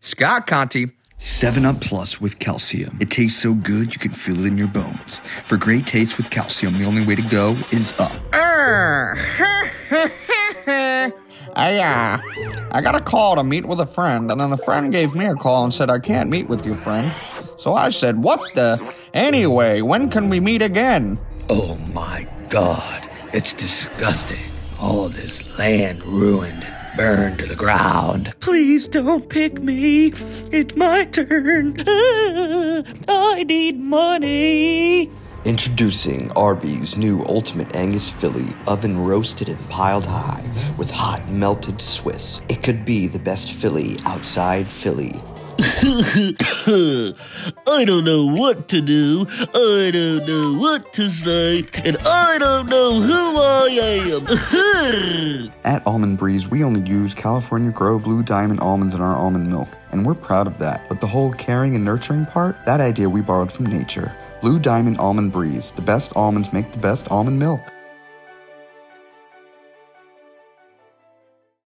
Scott Conti. 7 Up Plus with calcium. It tastes so good you can feel it in your bones. For great taste with calcium, the only way to go is up. I, uh, I got a call to meet with a friend, and then the friend gave me a call and said, I can't meet with you, friend. So I said, What the? Anyway, when can we meet again? Oh my god, it's disgusting. All this land ruined and burned to the ground. Please don't pick me. It's my turn. Ah, I need money. Introducing Arby's new Ultimate Angus Philly, oven roasted and piled high with hot melted Swiss. It could be the best Philly outside Philly. I don't know what to do. I don't know what to say. And I don't know who I am. At Almond Breeze, we only use California Grow Blue Diamond almonds in our almond milk, and we're proud of that. But the whole caring and nurturing part, that idea we borrowed from nature. Blue Diamond Almond Breeze, the best almonds make the best almond milk.